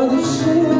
for the shame.